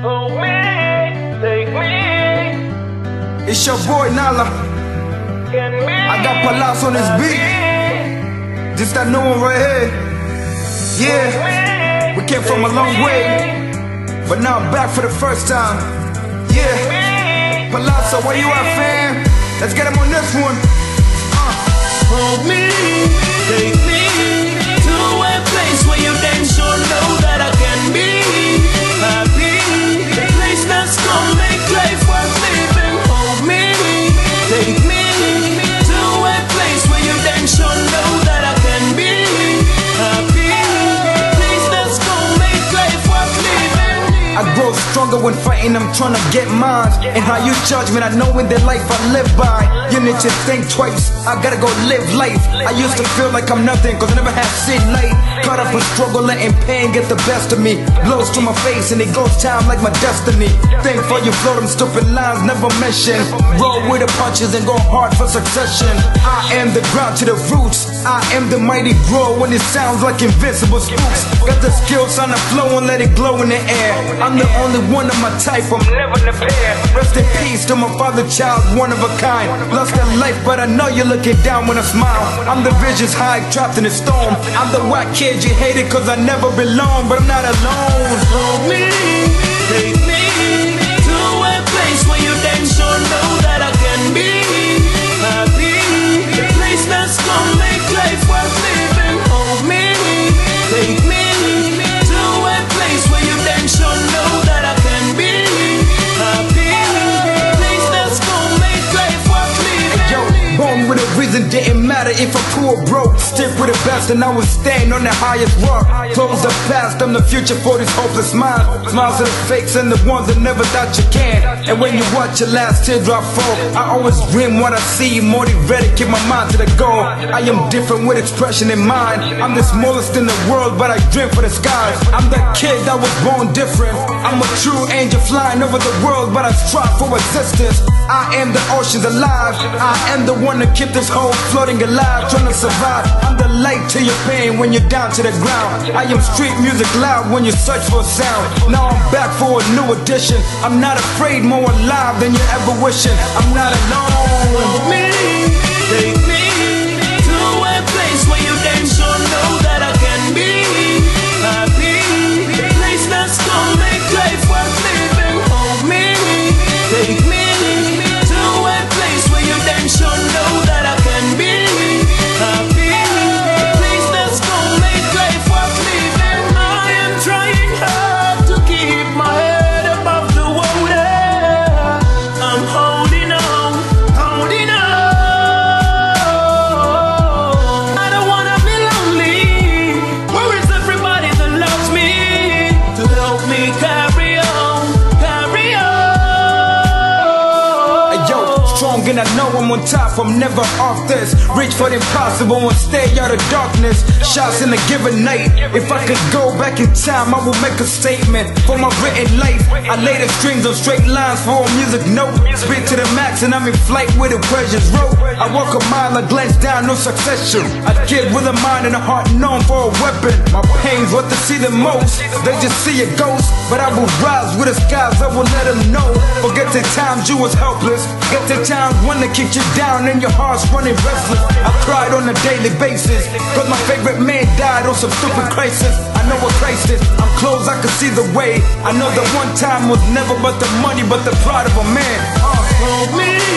Oh, Hold me, take me, It's your boy Nala. I got Palas on this beat. Just that new one right here. Yeah, oh, we came from a long way, but now I'm back for the first time. Yeah, Palazzo, where you at, fam? Let's get him on this one. Uh. Oh, Hold me, take me I grow stronger when fighting, I'm trying to get mine. And how you judge me, I know in the life I live by. You need to think twice, I gotta go live life. I used to feel like I'm nothing, cause I never had shit light. Caught up in struggle, letting pain get the best of me. Blows to my face, and it goes time like my destiny. Think for you flow them stupid lines, never mention. Roll with the punches and go hard for succession. I am the ground to the roots. I am the mighty grow when it sounds like invincible spooks. Got the skills on the flow and let it glow in the air. I'm the only one of my type, I'm never the pair. Rest in peace to my father, child, one of a kind. Lost in life, but I know you're looking down when I smile. I'm the vision's high, trapped in a storm. I'm the white kid you hated cause I never belong, but I'm not alone. Hold me, take me reason, didn't matter if I'm poor or broke. Stick with the best, and I was staying on the highest rock. Close the past, I'm the future for these hopeless minds. Smiles of the fakes and the ones that never thought you can. And when you watch your last teardrop fall, I always dream what I see, motivated, keep my mind to the goal. I am different with expression in mind. I'm the smallest in the world, but I dream for the skies. I'm the kid that was born different. I'm a true angel flying over the world, but I strive for existence. I am the oceans alive. I am the one to keep this whole floating alive, trying to survive. I'm the light to your pain when you're down to the ground. I am street music loud when you search for a sound. Now I'm back for a new edition. I'm not afraid, more alive than you ever wishing. I'm not alone. I'm on top, I'm never off this. Reach for the impossible and stay out of darkness. Shots in a given night. If I could go back in time, I would make a statement for my written life. I lay the strings on straight lines for a music note. Spit to the max and I'm in flight with equations wrote. I walk a mile, I glance down, no succession. A kid with a mind and a heart known for a weapon. My pain's what they see the most. They just see a ghost, but I will rise with the skies. I will let them know. The times you was helpless. Get the times when they kicked you down and your heart's running restless. I cried on a daily basis, cause my favorite man died on some stupid crisis. I know a crisis, I'm close, I can see the way. I know that one time was never but the money, but the pride of a man. Uh.